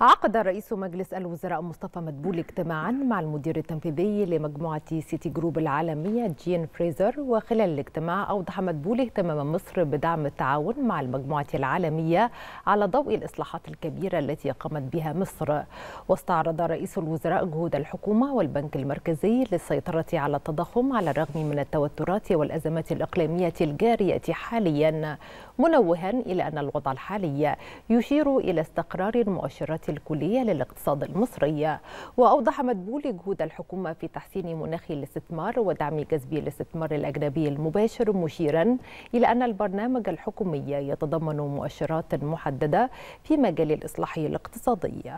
عقد رئيس مجلس الوزراء مصطفى مدبولي اجتماعا مع المدير التنفيذي لمجموعة سيتي جروب العالمية جين فريزر وخلال الاجتماع أوضح مدبولي اهتمام مصر بدعم التعاون مع المجموعة العالمية على ضوء الإصلاحات الكبيرة التي قامت بها مصر. واستعرض رئيس الوزراء جهود الحكومة والبنك المركزي للسيطرة على التضخم على الرغم من التوترات والأزمات الإقليمية الجارية حاليا منوها إلى أن الوضع الحالي يشير إلى استقرار المؤشرات الكلية للاقتصاد المصري. وأوضح مدبولي جهود الحكومة في تحسين مناخ الاستثمار ودعم جذب الاستثمار الأجنبي المباشر مشيرا إلى أن البرنامج الحكومي يتضمن مؤشرات محددة في مجال الإصلاح الاقتصادي.